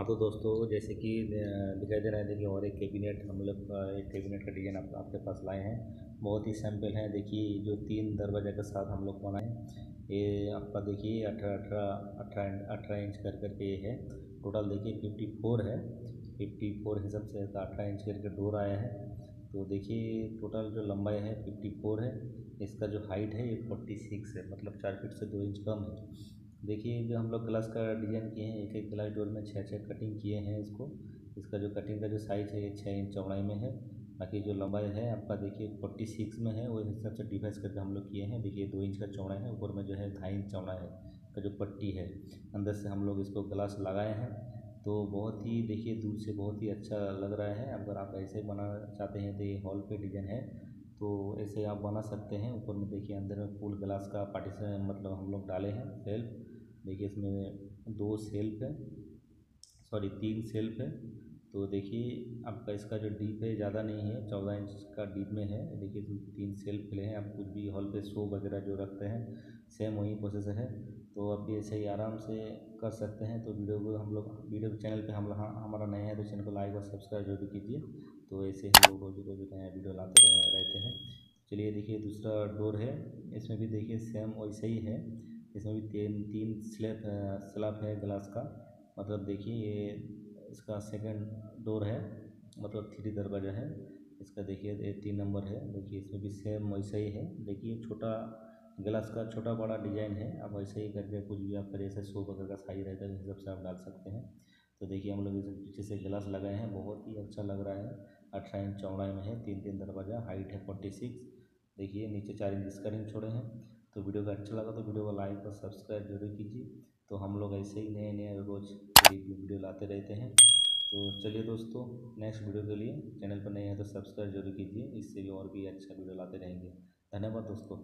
हाँ तो दोस्तों जैसे कि दिखाई दे रहा है देखिए और एक कैबिनेट हम लोग एक कैबिनेट का डिज़ाइन आप, आपके पास लाए हैं। बहुत ही सैंपल हैं। देखिए जो तीन दरवाजे के साथ हम लोग बनाए ये आपका देखिए अठारह अठारह अठारह अठारह इंच कर करके ये है। टोटल देखिए फिफ्टी फोर है। फिफ्टी फोर हिसाब से अठारह इंच करके डोर आया है। तो देखिए टोटल जो लंबाई है फिफ्टी फोर है। इसका जो हाइट है ये फोर्टी सिक्स है मतलब चार फीट से दो इंच कम है। देखिए, जो हम लोग ग्लास का डिज़ाइन किए हैं एक एक ग्लास डोर में छः छः कटिंग किए हैं इसको। इसका जो कटिंग का जो साइज़ है, ये छः इंच चौड़ाई में है। बाकी जो लंबाई है, आपका देखिए फोर्टी सिक्स में है वो हिसाब से डिवाइस करके हम लोग किए हैं। देखिए, दो इंच का चौड़ा है, ऊपर में जो है ढाई इंच चौड़ा है का जो पट्टी है, अंदर से हम लोग इसको ग्लास लगाए हैं। तो बहुत ही, देखिए, दूर से बहुत ही अच्छा लग रहा है। अगर आप ऐसे बनाना चाहते हैं तो ये हॉल पे डिज़ाइन है। तो ऐसे आप बना सकते हैं। ऊपर में देखिए अंदर में फुल ग्लास का पार्टीशन मतलब हम लोग डाले हैं सेल्फ। देखिए इसमें दो सेल्फ है। सॉरी तीन सेल्फ है। तो देखिए आपका इसका जो डीप है ज़्यादा नहीं है। चौदह इंच का डीप में है। देखिए इसमें तीन सेल्फ मिले हैं। आप कुछ भी हॉल पे शो वगैरह जो रखते हैं सेम वही प्रोसेसर है। तो आप भी ऐसे ही आराम से कर सकते हैं। तो वीडियो को हम लोग वीडियो चैनल पे हम हाँ हमारा नया है तो चैनल को लाइक और सब्सक्राइब ज़रूर कीजिए। तो ऐसे हम लोग रोज़ रोज़ नया वीडियो लाते रह, चलिए देखिए दूसरा डोर है, इसमें भी देखिए सेम वैसे ही है, इसमें भी तीन तीन स्लैब स्लैब है ग्लास का मतलब देखिए ये इसका सेकंड डोर है मतलब थ्री दरवाज़ा है, इसका देखिए ये तीन नंबर है, देखिए इसमें भी सेम वैसा ही है, देखिए छोटा ग्लास का छोटा बड़ा डिज़ाइन है, आप वैसे ही करके कुछ भी आप जैसे सो वगैरह का साइज़ रहता है, उस हिसाब से आप डाल सकते हैं। तो देखिए हम लोग इसे पीछे से ग्लास लगाए हैं, बहुत ही अच्छा लग रहा है, अठारह इंच चौड़ाई में है, तीन तीन दरवाज़ा हाइट है फोर्टी सिक्स देखिए, नीचे चार इंच इसका रिंग छोड़े हैं। तो वीडियो का अच्छा लगा तो वीडियो को लाइक और सब्सक्राइब ज़रूर कीजिए। तो हम लोग ऐसे ही नए नए रोज़ वीडियो लाते रहते हैं। तो चलिए दोस्तों, नेक्स्ट वीडियो के लिए चैनल पर नए हैं तो सब्सक्राइब ज़रूर कीजिए। इससे भी और भी अच्छा वीडियो लाते रहेंगे। धन्यवाद दोस्तों।